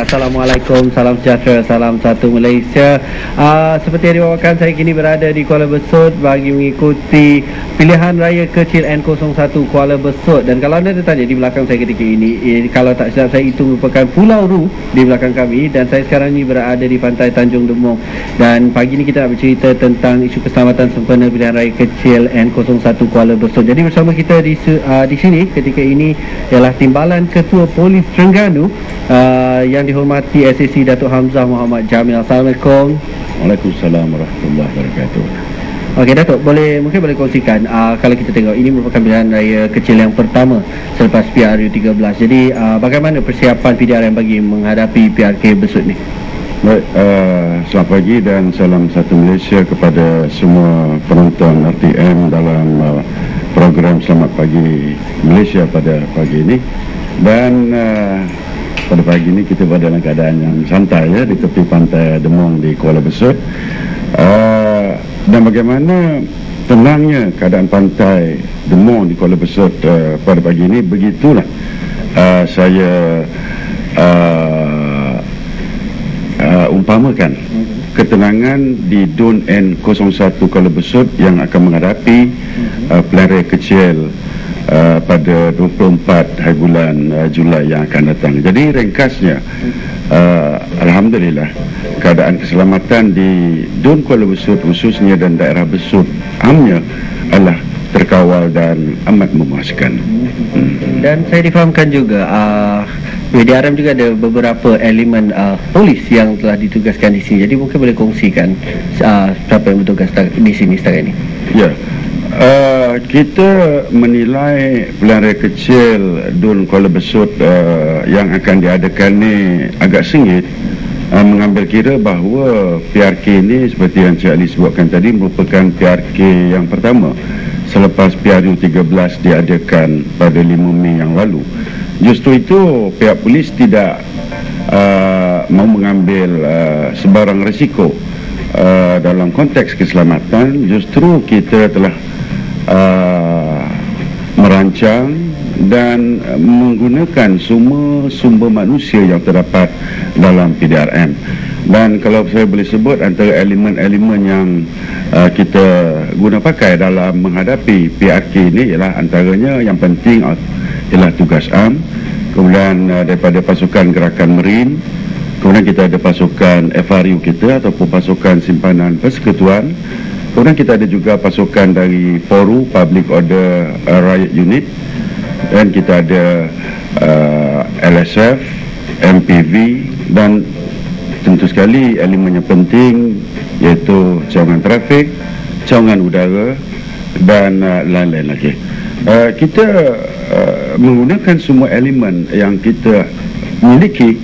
Assalamualaikum, salam sejahtera, salam satu Malaysia. Uh, seperti yang diwawakan saya kini berada di Kuala Besut bagi mengikuti pilihan raya kecil N01 Kuala Besut. Dan kalau anda tertanya di belakang saya ketika ini, eh, kalau tak silap saya itu merupakan Pulau Ru di belakang kami dan saya sekarang ini berada di pantai Tanjung Demong. Dan pagi ini kita nak bercerita tentang isu keselamatan sempena pilihan raya kecil N01 Kuala Besut. Jadi bersama kita di uh, di sini ketika ini ialah timbalan Ketua Polis Terengganu uh, yang dihormati SAC Datuk Hamzah Muhammad Jamil. Assalamualaikum. Waalaikumsalam warahmatullahi wabarakatuh. Okey Datuk, boleh mungkin boleh kongsikan uh, kalau kita tengok ini merupakan pilihan raya kecil yang pertama selepas PRU 13. Jadi uh, bagaimana persiapan PDRM bagi menghadapi PRK besut ni? Baik, uh, selamat pagi dan salam satu Malaysia kepada semua penonton RTM dalam uh, program Selamat Pagi Malaysia pada pagi ini. Dan uh, pada pagi ini kita berada dalam keadaan yang santai ya di tepi pantai Demong di Kuala Besut. Uh, dan bagaimana tenangnya keadaan pantai Demong di Kuala Besut uh, pada pagi ini begitulah uh, saya uh, uh, umpamakan ketenangan di Dun N01 Kuala Besut yang akan menghadapi uh, pelari kecil Uh, pada 24 hari bulan uh, Julai yang akan datang. Jadi ringkasnya, uh, Alhamdulillah, keadaan keselamatan di Dun Kuala Besut khususnya dan daerah Besut amnya adalah terkawal dan amat memuaskan. Hmm. Dan saya difahamkan juga, uh, PDRM juga ada beberapa elemen uh, polis yang telah ditugaskan di sini. Jadi mungkin boleh kongsikan uh, siapa yang bertugas di sini sekarang ini. Ya. Yeah. Uh, kita menilai pilihan kecil Dun Kuala Besut uh, yang akan diadakan ni agak sengit. Uh, mengambil kira bahawa PRK ini seperti yang Cik Ali sebutkan tadi merupakan PRK yang pertama. Selepas PRU 13 diadakan pada 5 Mei yang lalu. Justru itu pihak polis tidak uh, mau mengambil uh, sebarang risiko uh, dalam konteks keselamatan. Justru kita telah uh, merancang dan menggunakan semua sumber manusia yang terdapat dalam PDRM dan kalau saya boleh sebut antara elemen-elemen yang uh, kita guna pakai dalam menghadapi PRK ini ialah antaranya yang penting ialah tugas am kemudian uh, daripada pasukan gerakan merin kemudian kita ada pasukan FRU kita ataupun pasukan simpanan persekutuan Kemudian kita ada juga pasukan dari PORU, Public Order uh, Riot Unit dan kita ada uh, LSF, MPV dan tentu sekali elemen yang penting iaitu cawangan trafik, cawangan udara dan uh, lain-lain lagi. Uh, kita uh, menggunakan semua elemen yang kita miliki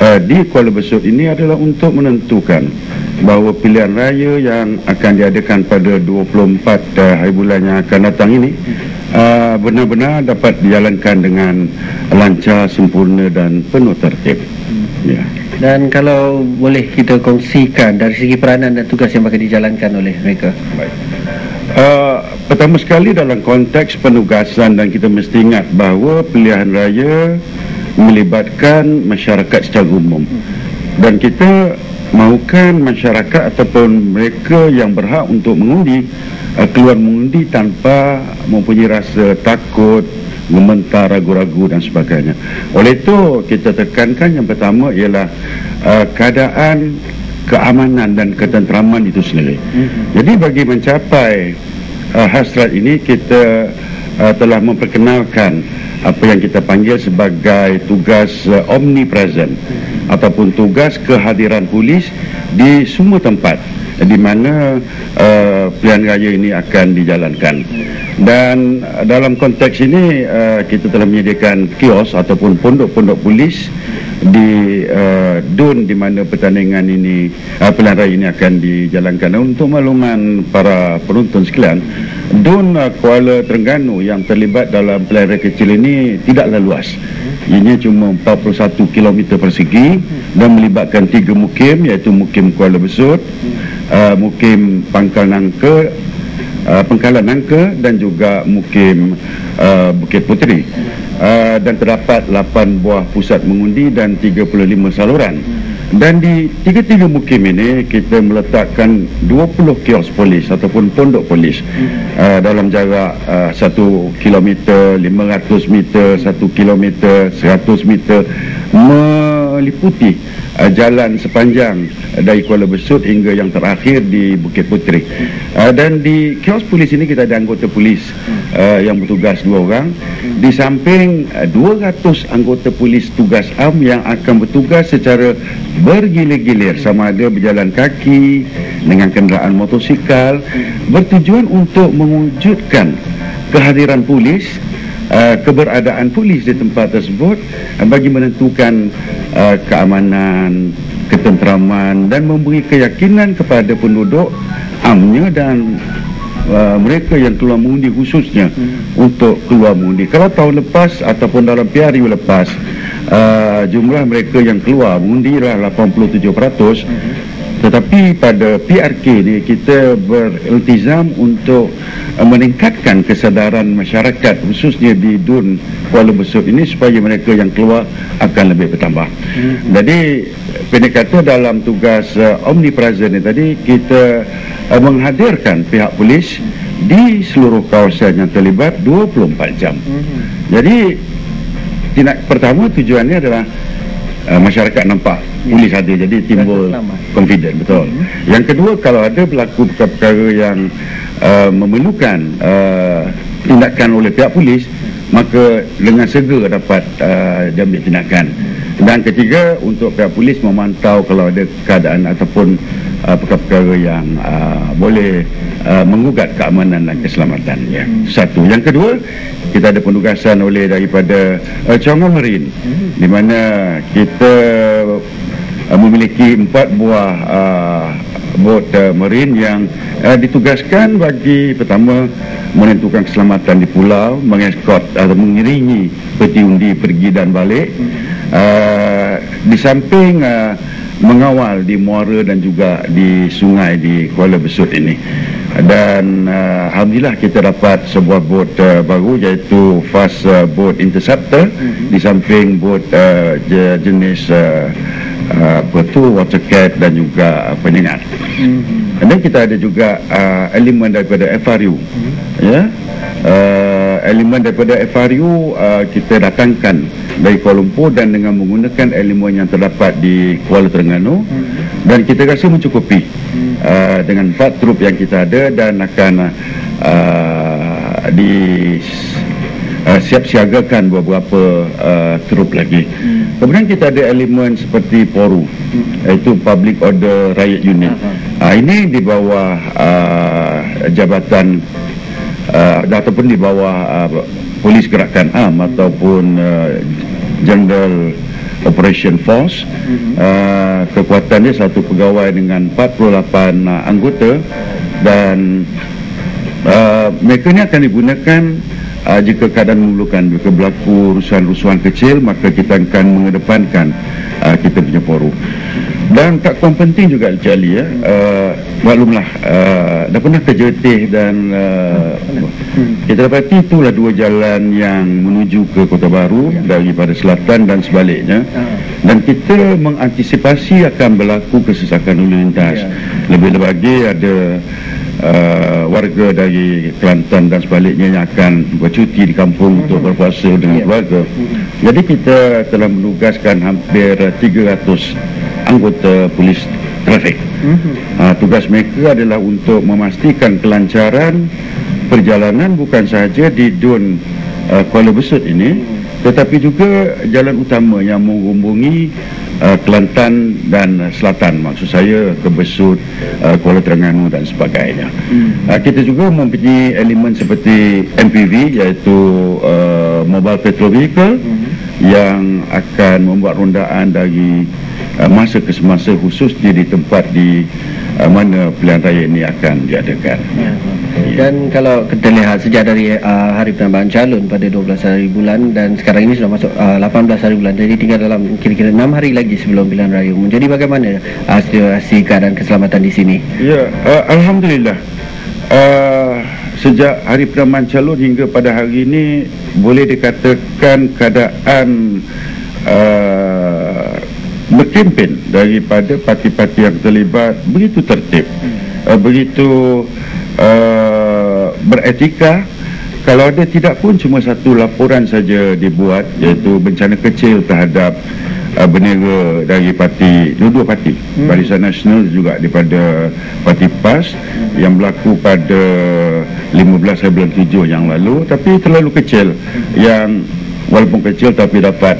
uh, di Kuala Besut ini adalah untuk menentukan bahawa pilihan raya yang akan diadakan pada 24 uh, hari bulan yang akan datang ini uh, benar-benar dapat dijalankan dengan lancar, sempurna dan penuh tertib. Hmm. Ya. Dan kalau boleh kita kongsikan dari segi peranan dan tugas yang bakal dijalankan oleh mereka. Baik. Uh, pertama sekali dalam konteks penugasan dan kita mesti ingat bahawa pilihan raya melibatkan masyarakat secara umum. Dan kita mahukan masyarakat ataupun mereka yang berhak untuk mengundi uh, keluar mengundi tanpa mempunyai rasa takut, gementar, ragu-ragu dan sebagainya. Oleh itu kita tekankan yang pertama ialah uh, keadaan keamanan dan ketenteraman itu sendiri. Mm-hmm. Jadi bagi mencapai uh, hasrat ini kita uh, telah memperkenalkan apa yang kita panggil sebagai tugas uh, omnipresent ataupun tugas kehadiran polis di semua tempat di mana uh, pilihan raya ini akan dijalankan dan dalam konteks ini uh, kita telah menyediakan kios ataupun pondok-pondok polis di uh, DUN di mana pertandingan ini uh, pilihan raya ini akan dijalankan. Dan untuk makluman para penonton sekalian DUN uh, Kuala Terengganu yang terlibat dalam pilihan raya kecil ini tidaklah luas. Ini cuma 41 km persegi dan melibatkan tiga mukim iaitu mukim Kuala Besut uh, mukim Pangkal Nangka uh, Pengkalan Nangka dan juga Mukim uh, Bukit Puteri. Uh, dan terdapat 8 buah pusat mengundi dan 35 saluran. Dan di tiga-tiga mukim ini kita meletakkan 20 kios polis ataupun pondok polis uh, dalam jarak uh, 1 km, 500 meter, 1 km, 100 meter meliputi uh, jalan sepanjang dari Kuala Besut hingga yang terakhir di Bukit Puteri. Uh, dan di kios polis ini kita ada anggota polis uh, yang bertugas dua orang. Di samping uh, 200 anggota polis tugas am yang akan bertugas secara bergilir-gilir sama ada berjalan kaki dengan kenderaan motosikal bertujuan untuk mewujudkan kehadiran polis uh, keberadaan polis di tempat tersebut uh, bagi menentukan uh, keamanan ketenteraman dan memberi keyakinan kepada penduduk amnya dan Uh, mereka yang keluar mengundi khususnya hmm. untuk keluar mengundi. Kalau tahun lepas ataupun dalam PRU lepas, uh, jumlah mereka yang keluar mengundi adalah 87%. Hmm. Tetapi pada PRK ni kita beriltizam untuk uh, meningkatkan kesedaran masyarakat khususnya di DUN Kuala Besut ini supaya mereka yang keluar akan lebih bertambah. Hmm. Jadi pendek kata dalam tugas uh, omnipresent ni tadi kita uh, menghadirkan pihak polis di seluruh kawasan yang terlibat 24 jam. Mm-hmm. Jadi tindak pertama tujuannya adalah uh, masyarakat nampak yeah. polis ada jadi timbul confident betul. Mm-hmm. Yang kedua kalau ada berlaku perkara yang uh, memerlukan uh, tindakan oleh pihak polis maka dengan segera dapat uh, diambil tindakan. Dan ketiga untuk pihak polis memantau kalau ada keadaan ataupun uh, perkara-perkara yang uh, boleh uh, mengugat keamanan dan keselamatan ya. Satu. Yang kedua, kita ada penugasan oleh daripada uh, Marine hmm. di mana kita uh, memiliki empat buah uh, bot uh, marine yang uh, ditugaskan bagi pertama menentukan keselamatan di pulau, mengeskot atau mengiringi peti undi pergi dan balik. Uh, di samping uh, mengawal di muara dan juga di sungai di Kuala Besut ini dan uh, Alhamdulillah kita dapat sebuah bot uh, baru iaitu fast uh, boat interceptor mm-hmm. di samping bot uh, jenis uh, uh, apa tu water cat dan juga penyengat mm-hmm. dan kita ada juga uh, elemen daripada FRU mm-hmm. ya yeah? uh, elemen daripada FRU uh, kita datangkan dari Kuala Lumpur dan dengan menggunakan elemen yang terdapat di Kuala Terengganu hmm. dan kita rasa mencukupi hmm. uh, dengan empat trup yang kita ada dan akan uh, di uh, siap siagakan beberapa uh, trup lagi. Hmm. Kemudian kita ada elemen seperti PORU hmm. iaitu Public Order Riot Unit. Uh, ini di bawah uh, jabatan uh, ataupun di bawah uh, polis gerakan am ataupun uh, general operation force. Mm-hmm. uh, kekuatannya satu pegawai dengan 48 uh, anggota. Dan uh, mereka ni akan digunakan uh, jika keadaan memerlukan. Jika berlaku rusuhan-rusuhan kecil maka kita akan mengedepankan uh, kita punya forum dan tak kurang penting juga Jali ya. Uh, maklumlah uh, dah pernah ke Jetih dan uh, kita dapati itulah dua jalan yang menuju ke Kota Baru daripada selatan dan sebaliknya. Dan kita mengantisipasi akan berlaku kesesakan lalu lintas. Lebih-lebih lagi ada uh, warga dari Kelantan dan sebaliknya yang akan bercuti di kampung untuk berpuasa dengan keluarga. Jadi kita telah menugaskan hampir 300 anggota polis trafik. Mm-hmm. Uh, tugas mereka adalah untuk memastikan kelancaran perjalanan bukan sahaja di Dun uh, Kuala Besut ini mm-hmm. tetapi juga jalan utama yang menghubungi uh, Kelantan dan Selatan maksud saya ke Besut, uh, Kuala Terengganu dan sebagainya. Mm-hmm. Uh, kita juga mempunyai elemen seperti MPV iaitu uh, Mobile Petrol Vehicle mm-hmm. Yang akan membuat rondaan dari uh, masa ke semasa khususnya di tempat di uh, mana pilihan raya ini akan diadakan. Ya. Dan kalau kita lihat sejak dari uh, hari penambahan calon pada 12 hari bulan dan sekarang ini sudah masuk uh, 18 hari bulan jadi tinggal dalam kira-kira 6 hari lagi sebelum pilihan raya. Jadi bagaimana uh, situasi keadaan keselamatan di sini? Ya, uh, alhamdulillah. Uh, sejak hari penambahan calon hingga pada hari ini boleh dikatakan keadaan uh, berkempen daripada parti-parti yang terlibat. Begitu tertib. Uh, begitu uh, beretika. Kalau ada tidak pun cuma satu laporan saja dibuat iaitu bencana kecil terhadap uh, bendera dari parti dua-dua parti hmm. Barisan Nasional juga daripada parti PAS hmm. yang berlaku pada 15 hari bulan 7 yang lalu tapi terlalu kecil hmm. yang walaupun kecil tapi dapat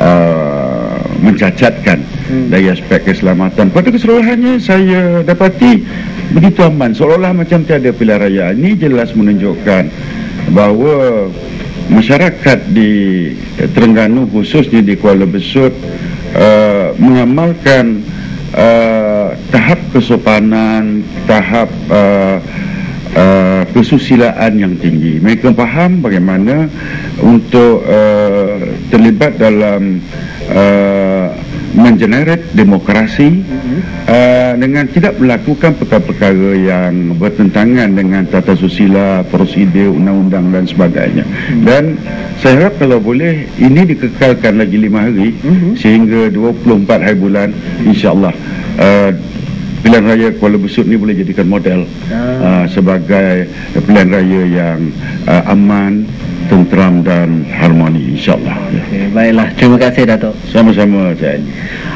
uh, mencacatkan hmm. dari aspek keselamatan pada keseluruhannya saya dapati begitu aman seolah-olah macam tiada pilihan raya ini jelas menunjukkan bahawa masyarakat di Terengganu khususnya di Kuala Besut uh, mengamalkan uh, tahap kesopanan, tahap uh, uh, kesusilaan yang tinggi. Mereka faham bagaimana untuk uh, terlibat dalam uh, mengenerate demokrasi uh, dengan tidak melakukan perkara-perkara yang bertentangan dengan tata susila, prosedur, undang-undang dan sebagainya. Mm-hmm. Dan saya harap kalau boleh ini dikekalkan lagi lima hari mm-hmm. sehingga 24 hari bulan insya-Allah uh, pilihan raya Kuala Besut ni boleh jadikan model uh, sebagai pilihan raya yang uh, aman tentram dan harmoni insyaAllah. Okay, baiklah. Terima kasih Datuk. Sama-sama Cik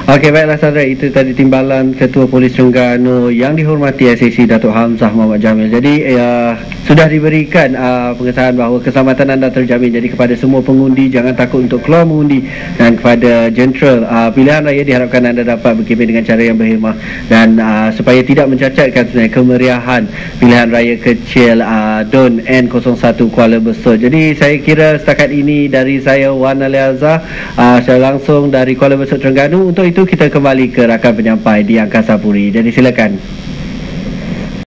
Okey baiklah saudara. Itu tadi timbalan Ketua Polis Terengganu yang dihormati SAC Datuk Hamzah Muhammad Jamil. Jadi uh, sudah diberikan uh, pengesahan bahawa keselamatan anda terjamin. Jadi kepada semua pengundi jangan takut untuk keluar mengundi dan kepada general uh, pilihan raya diharapkan anda dapat berkempen dengan cara yang berhemah dan uh, supaya tidak mencacatkan sebenarnya kemeriahan pilihan raya kecil uh, DON N01 Kuala Besar. Jadi saya kira setakat ini dari saya Wan Aliazah uh, secara langsung dari Kuala Besar Terengganu untuk itu kita kembali ke rakan penyampai di Angkasa Puri. Jadi silakan.